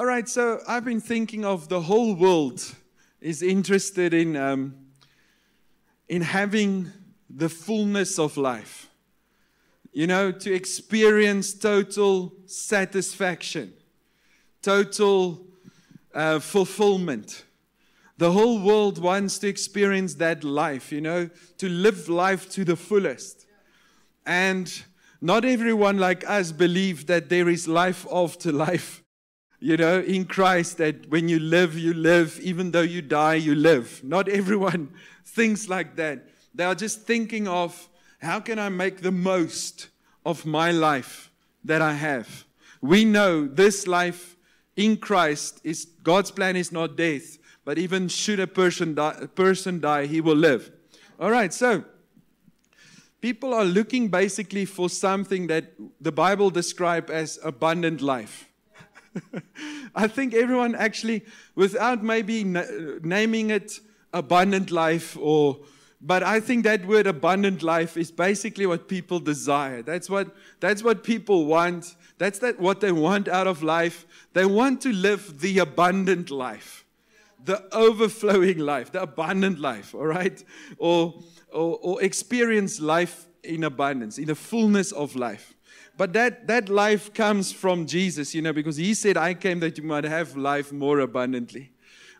All right, so I've been thinking of the whole world is interested in, um, in having the fullness of life. You know, to experience total satisfaction, total uh, fulfillment. The whole world wants to experience that life, you know, to live life to the fullest. And not everyone like us believe that there is life after life. You know, in Christ, that when you live, you live. Even though you die, you live. Not everyone thinks like that. They are just thinking of how can I make the most of my life that I have. We know this life in Christ is God's plan is not death, but even should a person die, a person die, he will live. All right, so people are looking basically for something that the Bible describes as abundant life. I think everyone actually, without maybe naming it abundant life or but I think that word abundant life is basically what people desire. That's what, that's what people want. That's that what they want out of life. They want to live the abundant life, the overflowing life, the abundant life, all right? Or, or, or experience life in abundance, in the fullness of life. But that, that life comes from Jesus, you know, because he said, I came that you might have life more abundantly.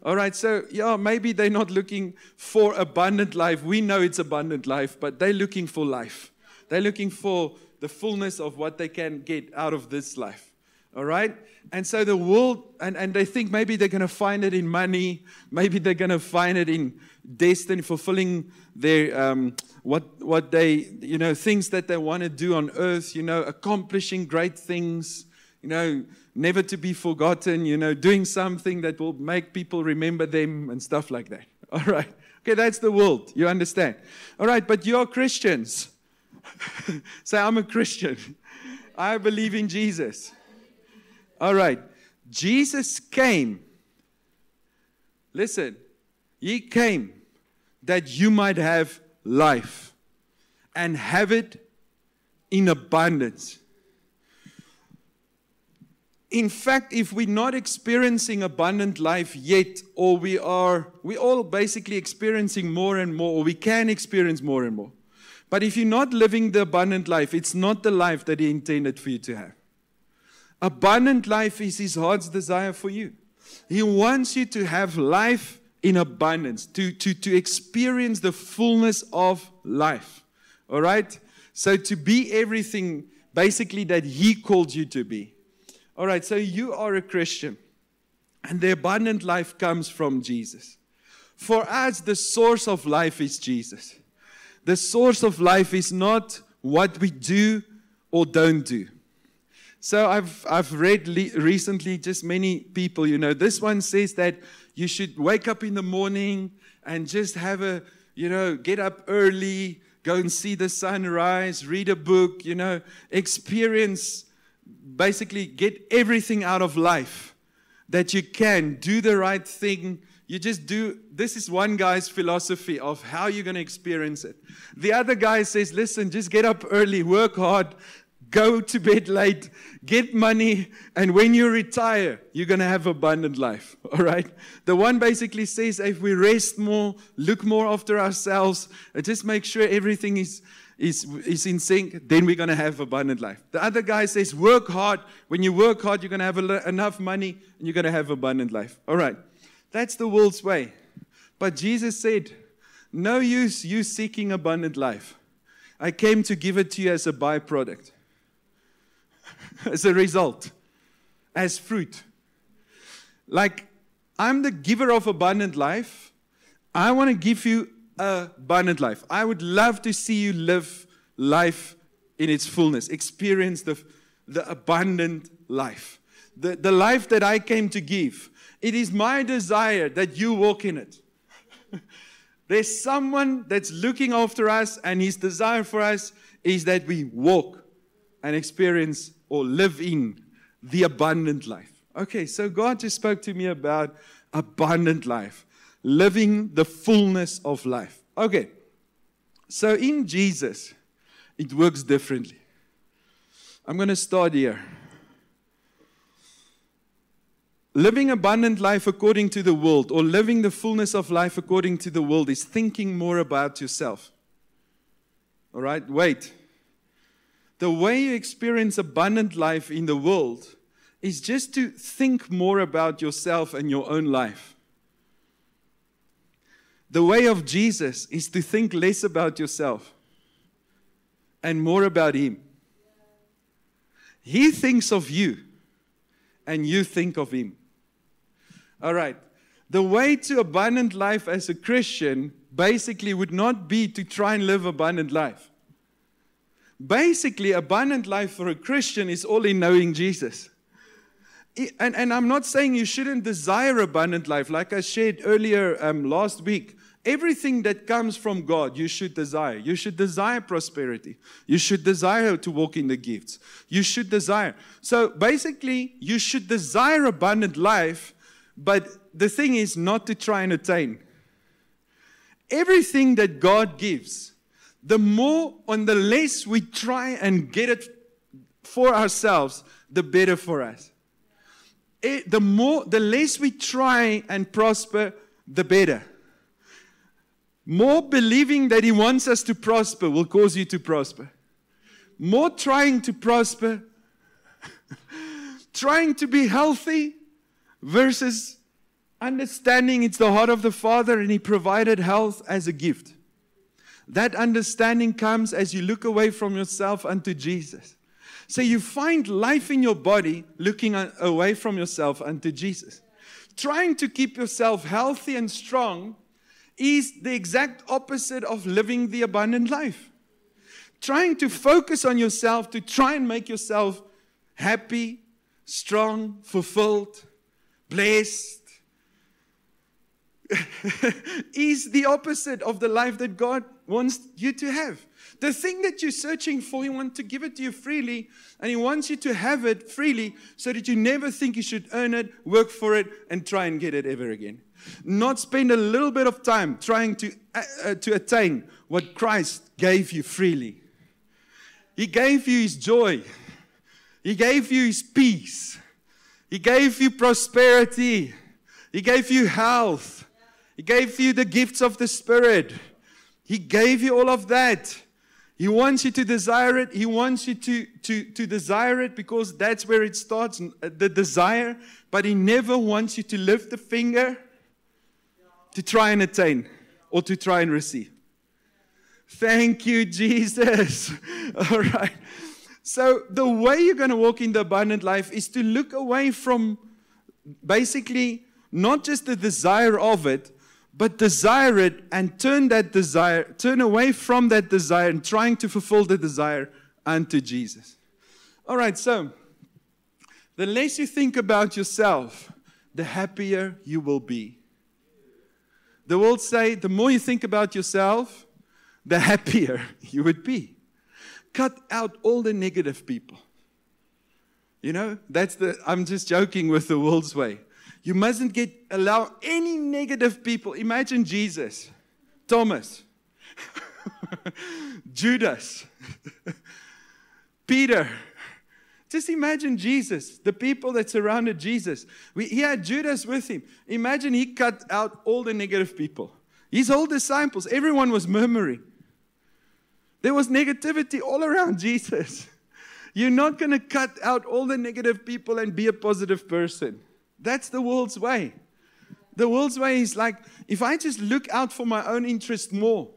All right, so yeah, maybe they're not looking for abundant life. We know it's abundant life, but they're looking for life. They're looking for the fullness of what they can get out of this life. All right? And so the world, and, and they think maybe they're going to find it in money, maybe they're going to find it in destiny, fulfilling their, um, what, what they, you know, things that they want to do on earth, you know, accomplishing great things, you know, never to be forgotten, you know, doing something that will make people remember them and stuff like that. All right. Okay, that's the world. You understand? All right, but you're Christians. Say, I'm a Christian. I believe in Jesus. All right. Jesus came. Listen, He came that you might have life and have it in abundance in fact, if we're not experiencing abundant life yet, or we are, we all basically experiencing more and more, or we can experience more and more. But if you're not living the abundant life, it's not the life that He intended for you to have. Abundant life is His heart's desire for you. He wants you to have life in abundance, to, to, to experience the fullness of life. All right? So to be everything basically that He called you to be. All right, so you are a Christian, and the abundant life comes from Jesus. For us, the source of life is Jesus. The source of life is not what we do or don't do. So I've, I've read le- recently just many people, you know, this one says that you should wake up in the morning and just have a, you know, get up early, go and see the sunrise, read a book, you know, experience basically get everything out of life that you can, do the right thing. You just do, this is one guy's philosophy of how you're going to experience it. The other guy says, listen, just get up early, work hard, go to bed late, get money, and when you retire, you're going to have abundant life. All right? The one basically says if we rest more, look more after ourselves, just make sure everything is is, is in sync, then we're going to have abundant life. The other guy says, work hard. When you work hard, you're going to have enough money and you're going to have abundant life. All right. That's the world's way. But Jesus said, no use you seeking abundant life. I came to give it to you as a byproduct, as a result, as fruit. Like, I'm the giver of abundant life. I want to give you a abundant life. I would love to see you live life in its fullness, experience the, the abundant life, the, the life that I came to give. It is my desire that you walk in it. There's someone that's looking after us, and his desire for us is that we walk and experience or live in the abundant life. Okay, so God just spoke to me about abundant life living the fullness of life. Okay, so in Jesus, it works differently. I'm going to start here. living abundant life according to the world or living the fullness of life according to the world is thinking more about yourself. All right, wait. The way you experience abundant life in the world is just to think more about yourself and your own life. The way of Jesus is to think less about yourself and more about Him. He thinks of you, and you think of Him. All right. The way to abundant life as a Christian basically would not be to try and live abundant life. Basically, abundant life for a Christian is all in knowing Jesus. And, and I'm not saying you shouldn't desire abundant life. Like I shared earlier um, last week, Everything that comes from God, you should desire. You should desire prosperity. You should desire to walk in the gifts. You should desire. So basically, you should desire abundant life, but the thing is not to try and attain. Everything that God gives, the more and the less we try and get it for ourselves, the better for us. It, eh, the more, the less we try and prosper, the better. More believing that He wants us to prosper will cause you to prosper. More trying to prosper, trying to be healthy versus understanding it's the heart of the Father and He provided health as a gift. That understanding comes as you look away from yourself unto Jesus. So you find life in your body looking away from yourself unto Jesus. Trying to keep yourself healthy and strong is the exact opposite of living the abundant life. Trying to focus on yourself to try and make yourself happy, strong, fulfilled, blessed is the opposite of the life that God wants you to have. The thing that you're searching for, He wants to give it to you freely, and He wants you to have it freely so that you never think you should earn it, work for it, and try and get it ever again. Not spend a little bit of time trying to, uh, uh, to attain what Christ gave you freely. He gave you His joy, He gave you His peace, He gave you prosperity, He gave you health, He gave you the gifts of the Spirit. He gave you all of that. He wants you to desire it. He wants you to, to, to desire it because that's where it starts, uh, the desire. But He never wants you to lift the finger to try and attain or to try and receive. Thank you, Jesus. All right. So, the way you're going to walk in the abundant life is to look away from basically not just the desire of it, but desire it and turn that desire, turn away from that desire and trying to fulfill the desire unto Jesus. All right, so the less you think about yourself, the happier you will be. The world say the more you think about yourself, the happier you would be. Cut out all the negative people. You know, that's the I'm just joking with the world's way. You mustn't get allow any negative people. Imagine Jesus, Thomas, Judas, Peter, just imagine Jesus, the people that surrounded Jesus. We, he had Judas with him. Imagine he cut out all the negative people. His whole disciples, everyone was murmuring. There was negativity all around Jesus. You're not going to cut out all the negative people and be a positive person. That's the world's way. The world's way is like if I just look out for my own interest more,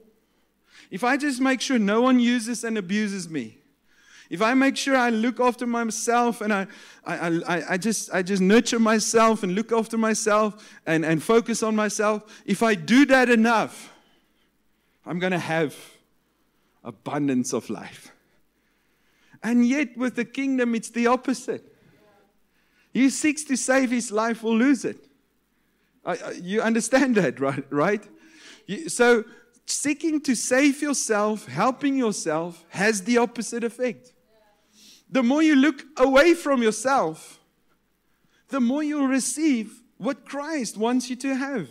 if I just make sure no one uses and abuses me, if I make sure I look after myself and I, I, I, I, just, I just nurture myself and look after myself and, and focus on myself, if I do that enough, I'm going to have abundance of life. And yet, with the kingdom, it's the opposite. He seeks to save his life will lose it. you understand that, right? right? so, seeking to save yourself, helping yourself, has the opposite effect the more you look away from yourself, the more you'll receive what Christ wants you to have.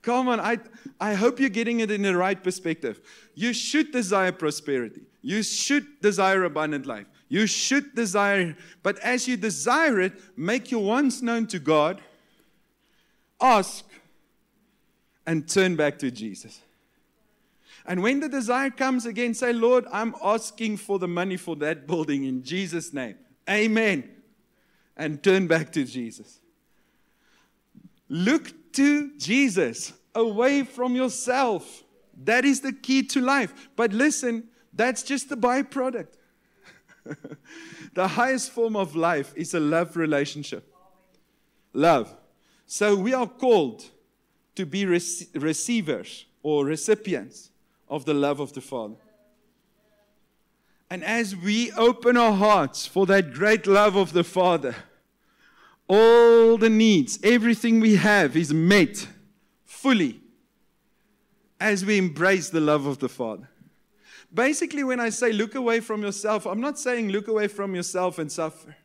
Come on, I, I hope you're getting it in the right perspective. You should desire prosperity. You should desire abundant life. You should desire, but as you desire it, make your wants known to God, ask, and turn back to Jesus. And when the desire comes again, say, Lord, I'm asking for the money for that building in Jesus' name. Amen. And turn back to Jesus. Look to Jesus, away from yourself. That is the key to life. But listen, that's just the byproduct. the highest form of life is a love relationship. Love. So we are called to be rec- receivers or recipients of the love of the Father. And as we open our hearts for that great love of the Father, all the needs, everything we have is met fully as we embrace the love of the Father. Basically, when I say look away from yourself, I'm not saying look away from yourself and suffer.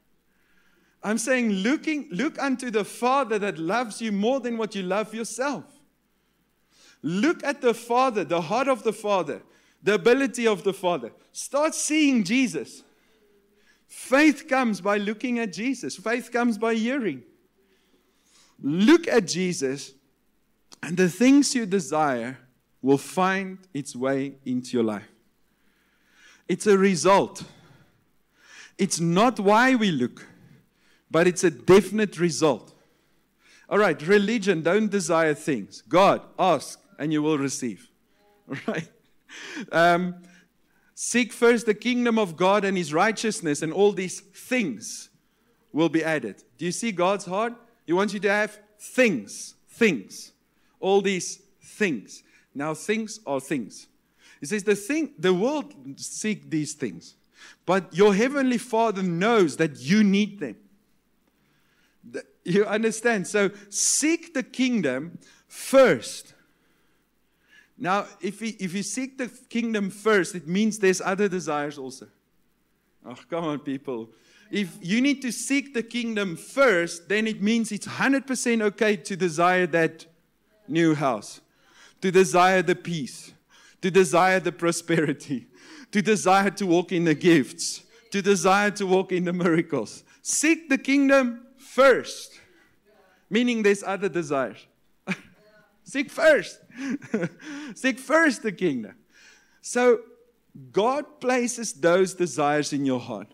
I'm saying looking, look unto the Father that loves you more than what you love yourself. Look at the Father, the heart of the Father, the ability of the Father. Start seeing Jesus. Faith comes by looking at Jesus, faith comes by hearing. Look at Jesus, and the things you desire will find its way into your life. It's a result. It's not why we look, but it's a definite result. All right, religion, don't desire things. God, ask and you will receive. All right? Um, seek first the kingdom of God and his righteousness, and all these things will be added. Do you see God's heart? He wants you to have things, things, all these things. Now, things are things. He says the thing, the world seek these things, but your heavenly Father knows that you need them. You understand? So seek the kingdom first. Now, if, we, if you seek the kingdom first, it means there's other desires also. Oh, come on, people. If you need to seek the kingdom first, then it means it's 100% okay to desire that new house to desire the peace, to desire the prosperity, to desire to walk in the gifts, to desire to walk in the miracles. Seek the kingdom first, meaning there's other desires. Seek first. Seek first the kingdom. So, God places those desires in your heart.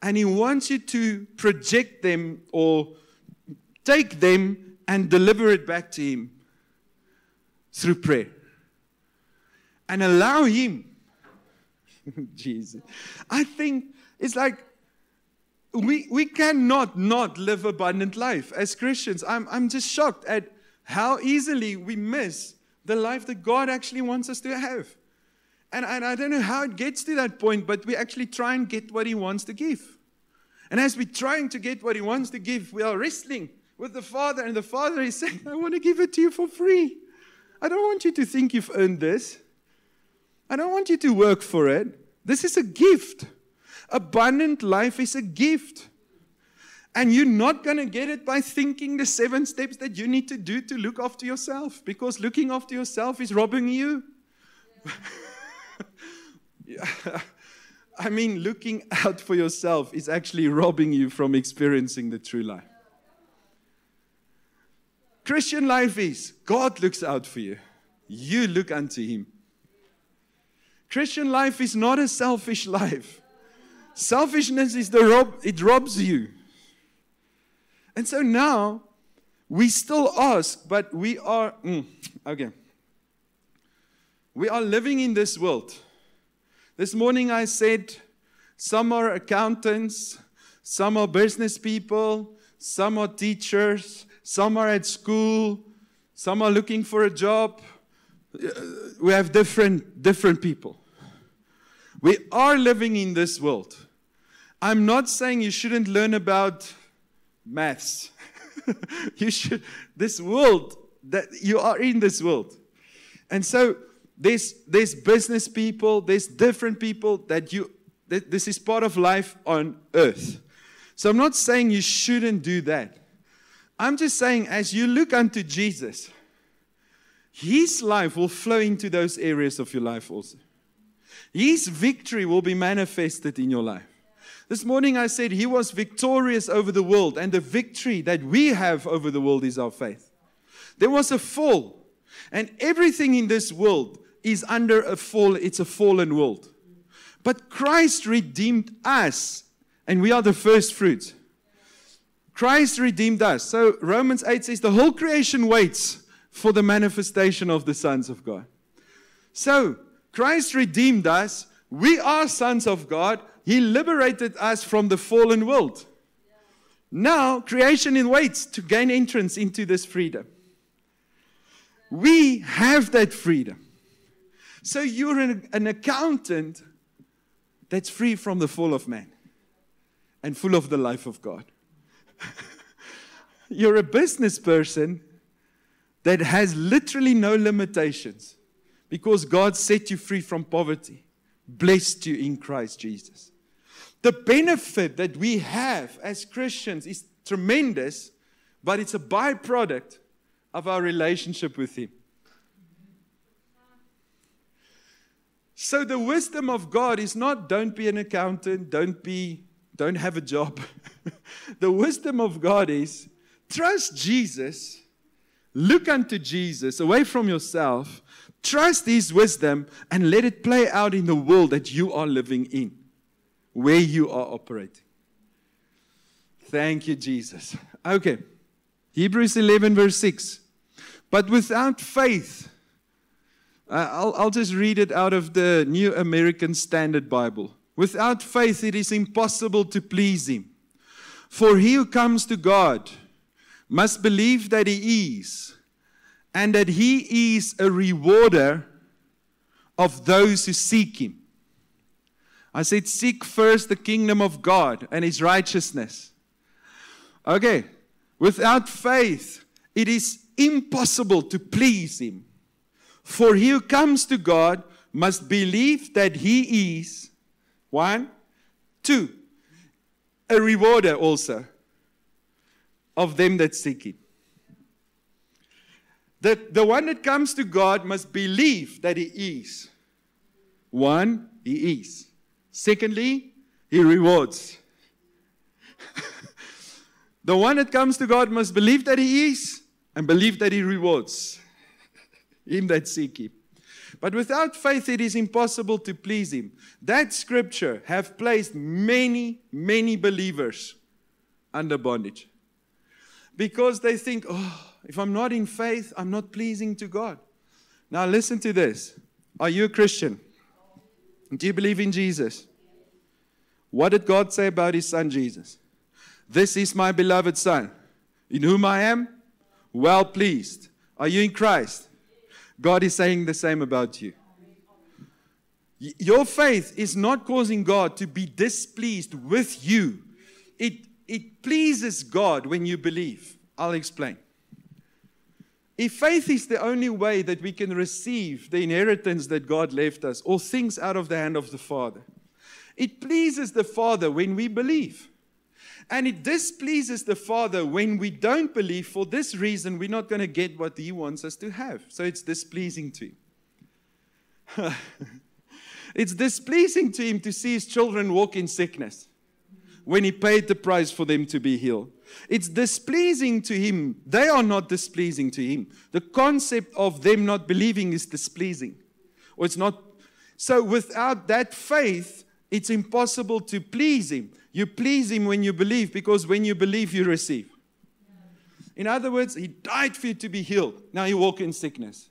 And He wants you to project them or take them and deliver it back to Him through prayer. And allow Him. Jesus. I think it's like we, we cannot not live abundant life as Christians. I'm, I'm just shocked at how easily we miss the life that God actually wants us to have. And, and I don't know how it gets to that point, but we actually try and get what He wants to give. And as we're trying to get what He wants to give, we are wrestling with the Father, and the Father is saying, I want to give it to you for free. I don't want you to think you've earned this. I don't want you to work for it. This is a gift. Abundant life is a gift. And you're not going to get it by thinking the seven steps that you need to do to look after yourself, because looking after yourself is robbing you. Yeah. I mean, looking out for yourself is actually robbing you from experiencing the true life. Christian life is God looks out for you, you look unto Him. Christian life is not a selfish life. Selfishness is the rob, it robs you. And so now we still ask, but we are, mm, okay. We are living in this world. This morning I said some are accountants, some are business people, some are teachers, some are at school, some are looking for a job. We have different, different people. We are living in this world. I'm not saying you shouldn't learn about maths. you should, this world, that you are in this world. And so there's, there's business people, there's different people that you, this is part of life on earth. So I'm not saying you shouldn't do that. I'm just saying, as you look unto Jesus, His life will flow into those areas of your life also. His victory will be manifested in your life. This morning I said he was victorious over the world, and the victory that we have over the world is our faith. There was a fall, and everything in this world is under a fall, it's a fallen world. But Christ redeemed us, and we are the first fruits. Christ redeemed us. So Romans 8 says the whole creation waits for the manifestation of the sons of God. So Christ redeemed us. We are sons of God. He liberated us from the fallen world. Now creation waits to gain entrance into this freedom. We have that freedom. So you're an, an accountant that's free from the fall of man and full of the life of God. You're a business person that has literally no limitations because God set you free from poverty, blessed you in Christ Jesus. The benefit that we have as Christians is tremendous, but it's a byproduct of our relationship with Him. So the wisdom of God is not don't be an accountant, don't be don't have a job. the wisdom of God is trust Jesus, look unto Jesus, away from yourself, trust his wisdom and let it play out in the world that you are living in, where you are operating. Thank you, Jesus. Okay. Hebrews 11, verse 6. But without faith, I'll, I'll just read it out of the New American Standard Bible. Without faith, it is impossible to please Him. For he who comes to God must believe that He is, and that He is a rewarder of those who seek Him. I said, Seek first the kingdom of God and His righteousness. Okay, without faith, it is impossible to please Him. For he who comes to God must believe that He is one, two, a rewarder also of them that seek Him. That the one that comes to God must believe that He is. One, He is. Secondly, He rewards. the one that comes to God must believe that He is and believe that He rewards him that seek Him. But without faith, it is impossible to please Him. That scripture have placed many, many believers under bondage because they think, oh, if I'm not in faith, I'm not pleasing to God. Now, listen to this. Are you a Christian? Do you believe in Jesus? What did God say about His Son Jesus? This is my beloved Son, in whom I am well pleased. Are you in Christ? God is saying the same about you. Your faith is not causing God to be displeased with you. It, it pleases God when you believe. I'll explain. If faith is the only way that we can receive the inheritance that God left us or things out of the hand of the Father, it pleases the Father when we believe. And it displeases the Father when we don't believe. For this reason, we're not going to get what He wants us to have. So it's displeasing to Him. it's displeasing to Him to see His children walk in sickness when He paid the price for them to be healed. It's displeasing to Him. They are not displeasing to Him. The concept of them not believing is displeasing. Or it's not. So without that faith, it's impossible to please Him. You please Him when you believe, because when you believe, you receive. In other words, He died for you to be healed. Now you walk in sickness.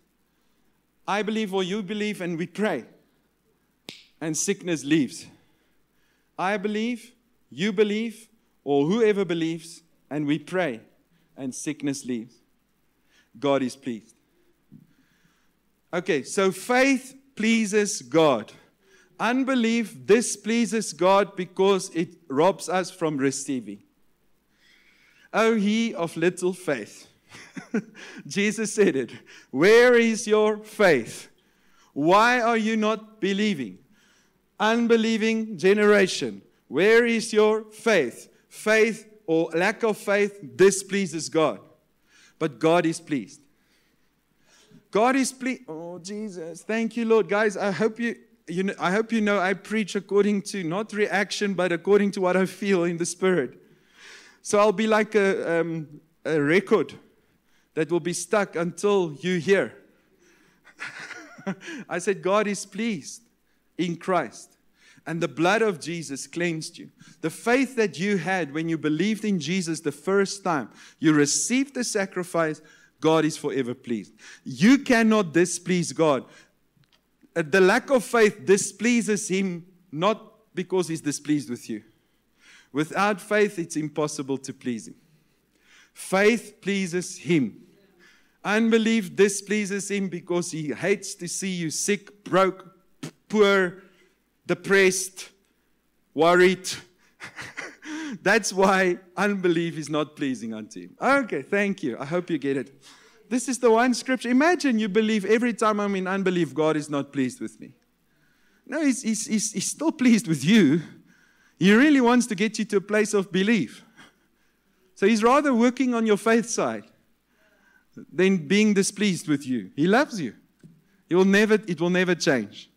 I believe or you believe, and we pray, and sickness leaves. I believe, you believe, or whoever believes, and we pray, and sickness leaves. God is pleased. Okay, so faith pleases God. Unbelief displeases God because it robs us from receiving. Oh, he of little faith. Jesus said it. Where is your faith? Why are you not believing? Unbelieving generation. Where is your faith? Faith or lack of faith displeases God. But God is pleased. God is pleased. Oh, Jesus. Thank you, Lord. Guys, I hope you you know, I hope you know I preach according to not reaction, but according to what I feel in the spirit. So I'll be like a, um, a record that will be stuck until you hear. I said, God is pleased in Christ. And the blood of Jesus cleansed you. The faith that you had when you believed in Jesus the first time, you received the sacrifice, God is forever pleased. You cannot displease God. Uh, the lack of faith displeases Him not because He's displeased with you. Without faith, it's impossible to please Him. Faith pleases Him. Unbelief displeases Him because He hates to see you sick, broke, poor, depressed, worried. That's why unbelief is not pleasing unto Him. Okay, thank you. I hope you get it. This is the one scripture. Imagine you believe every time I'm in unbelief, God is not pleased with me. No, he's, he's, he's, he's still pleased with you. He really wants to get you to a place of belief. So he's rather working on your faith side than being displeased with you. He loves you. He will never, it will never change.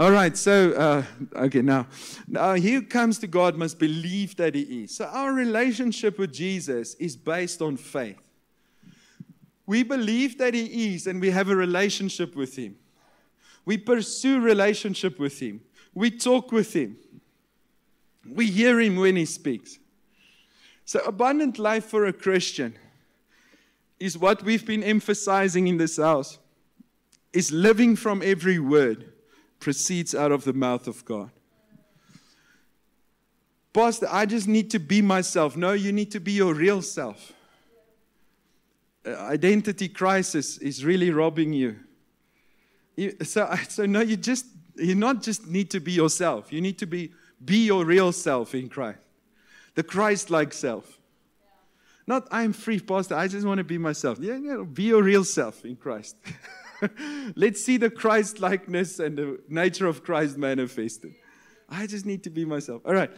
All right, so, uh, okay, now, now, he who comes to God must believe that he is. So, our relationship with Jesus is based on faith. We believe that he is and we have a relationship with him. We pursue relationship with him. We talk with him. We hear him when he speaks. So, abundant life for a Christian is what we've been emphasizing in this house is living from every word proceeds out of the mouth of God. Pastor, I just need to be myself. No, you need to be your real self. Uh, identity crisis is really robbing you. So, so no, you just you not just need to be yourself. You need to be be your real self in Christ, the Christ-like self. Not I'm free, Pastor. I just want to be myself. Yeah, yeah. Be your real self in Christ. Let's see the Christ likeness and the nature of Christ manifested. I just need to be myself. All right.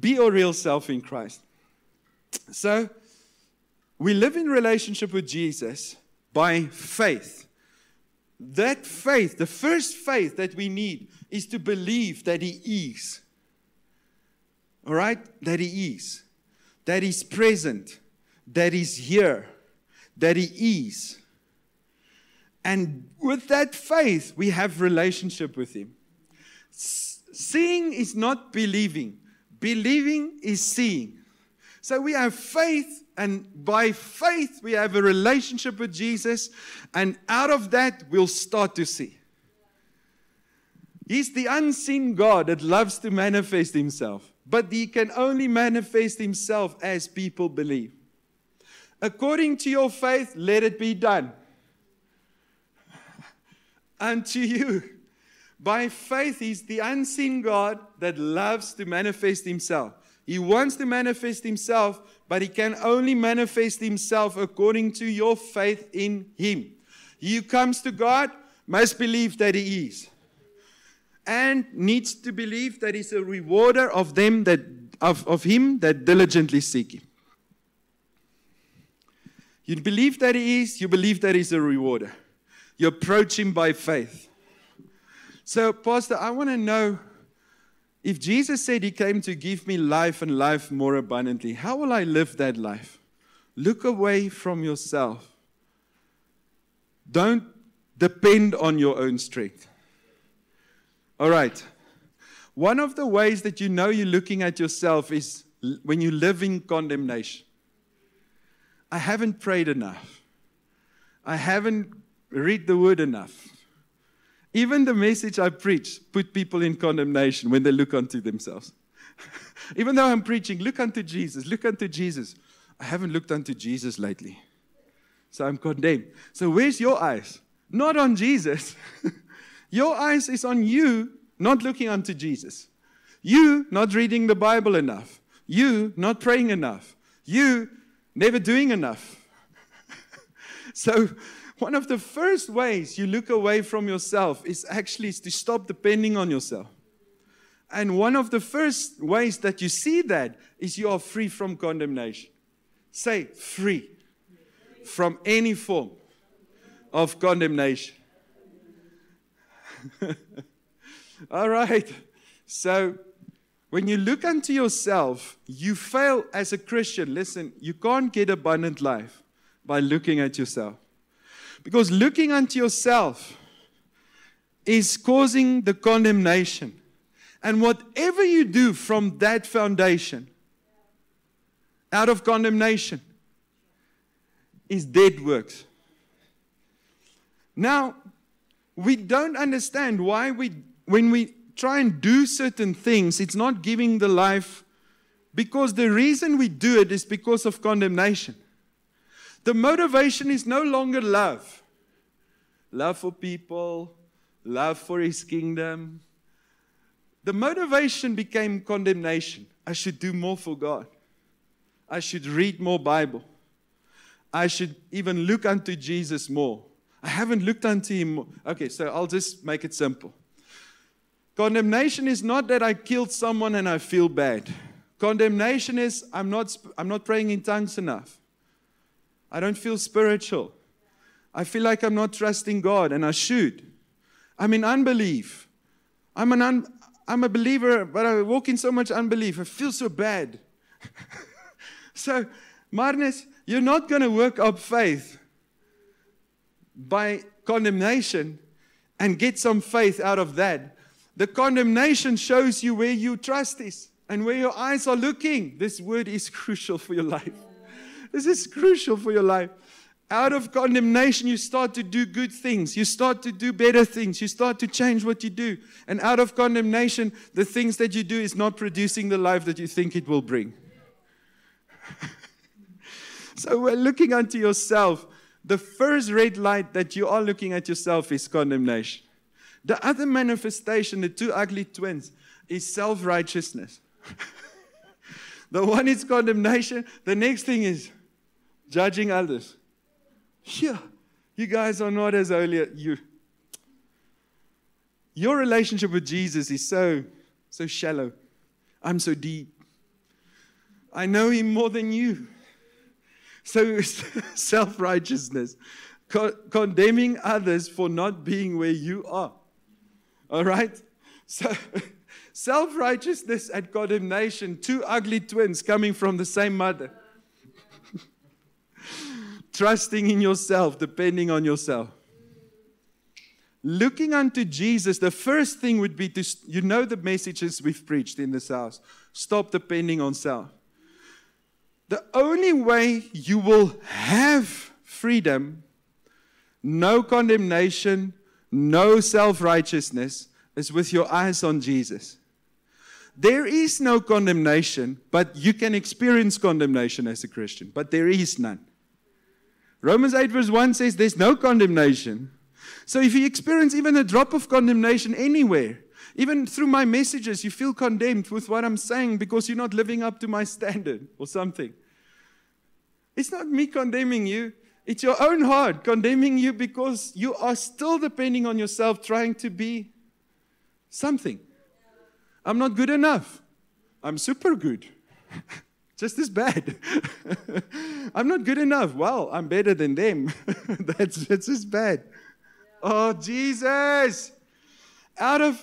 Be your real self in Christ. So, we live in relationship with Jesus by faith. That faith, the first faith that we need, is to believe that He is. All right? That He is. That He's present. That He's here. That He is. And with that faith, we have relationship with Him. Seeing is not believing. Believing is seeing. So we have faith, and by faith, we have a relationship with Jesus, and out of that, we'll start to see. He's the unseen God that loves to manifest Himself, but He can only manifest Himself as people believe. According to your faith, let it be done unto you. By faith, He's the unseen God that loves to manifest Himself. He wants to manifest Himself, but He can only manifest Himself according to your faith in Him. He who comes to God must believe that He is, and needs to believe that He's a rewarder of them that of, of Him that diligently seek Him. You believe that He is, you believe that He's a rewarder. You approach Him by faith. So, Pastor, I want to know if Jesus said He came to give me life and life more abundantly, how will I live that life? Look away from yourself. Don't depend on your own strength. All right. One of the ways that you know you're looking at yourself is when you live in condemnation. I haven't prayed enough. I haven't read the word enough. Even the message I preach put people in condemnation when they look unto themselves. Even though I'm preaching, look unto Jesus, look unto Jesus. I haven't looked unto Jesus lately. So I'm condemned. So where's your eyes? Not on Jesus. your eyes is on you not looking unto Jesus. You not reading the Bible enough. You not praying enough. You never doing enough. so one of the first ways you look away from yourself is actually to stop depending on yourself. And one of the first ways that you see that is you are free from condemnation. Say, free from any form of condemnation. All right. So, when you look unto yourself, you fail as a Christian. Listen, you can't get abundant life by looking at yourself. Because looking unto yourself is causing the condemnation. And whatever you do from that foundation, out of condemnation, is dead works. Now, we don't understand why we, when we try and do certain things, it's not giving the life because the reason we do it is because of condemnation. The motivation is no longer love love for people, love for his kingdom. The motivation became condemnation. I should do more for God. I should read more Bible. I should even look unto Jesus more. I haven't looked unto him. More. Okay, so I'll just make it simple. Condemnation is not that I killed someone and I feel bad. Condemnation is I'm not, I'm not praying in tongues enough. I don't feel spiritual. I feel like I'm not trusting God and I should. I'm in unbelief. I'm, an un, I'm a believer, but I walk in so much unbelief. I feel so bad. so, Marnes, you're not going to work up faith by condemnation and get some faith out of that the condemnation shows you where your trust is and where your eyes are looking. This word is crucial for your life. This is crucial for your life. Out of condemnation, you start to do good things. You start to do better things. You start to change what you do. And out of condemnation, the things that you do is not producing the life that you think it will bring. so we're looking unto yourself. The first red light that you are looking at yourself is condemnation. The other manifestation, the two ugly twins, is self righteousness. the one is condemnation, the next thing is judging others. Yeah, you guys are not as holy as you. Your relationship with Jesus is so, so shallow. I'm so deep. I know him more than you. So, self righteousness, co- condemning others for not being where you are. All right? So, self righteousness and condemnation, two ugly twins coming from the same mother. Trusting in yourself, depending on yourself. Looking unto Jesus, the first thing would be to, you know, the messages we've preached in this house. Stop depending on self. The only way you will have freedom, no condemnation, no self righteousness is with your eyes on Jesus. There is no condemnation, but you can experience condemnation as a Christian, but there is none. Romans 8, verse 1 says there's no condemnation. So if you experience even a drop of condemnation anywhere, even through my messages, you feel condemned with what I'm saying because you're not living up to my standard or something. It's not me condemning you. It's your own heart condemning you because you are still depending on yourself, trying to be something. I'm not good enough. I'm super good. Just as bad. I'm not good enough. Well, I'm better than them. that's, that's as bad. Oh, Jesus. Out of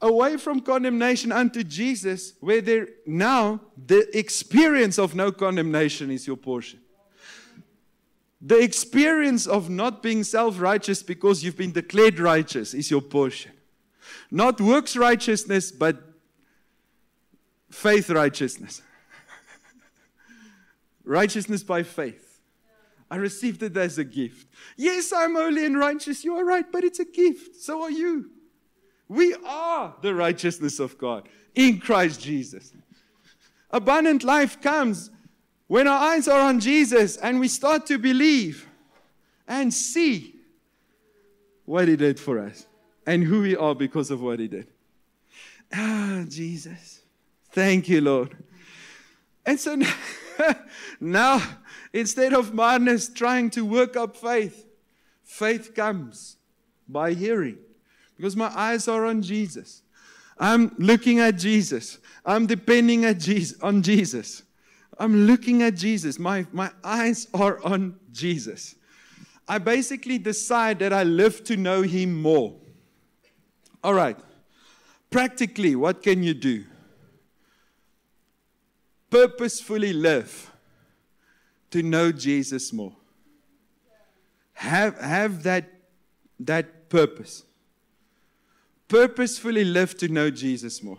away from condemnation unto Jesus, where there now the experience of no condemnation is your portion. The experience of not being self righteous because you've been declared righteous is your portion. Not works righteousness, but faith righteousness. Righteousness by faith. I received it as a gift. Yes, I'm holy and righteous. You are right, but it's a gift. So are you. We are the righteousness of God in Christ Jesus. Abundant life comes when our eyes are on Jesus and we start to believe and see what He did for us and who we are because of what He did. Ah, Jesus. Thank you, Lord. And so now, instead of Marnes trying to work up faith, faith comes by hearing because my eyes are on Jesus. I'm looking at Jesus. I'm depending at Jesus, on Jesus. I'm looking at Jesus. My, my eyes are on Jesus. I basically decide that I live to know Him more. All right. practically, what can you do? Purposefully live to know Jesus more. Have, have that, that purpose. Purposefully live to know Jesus more.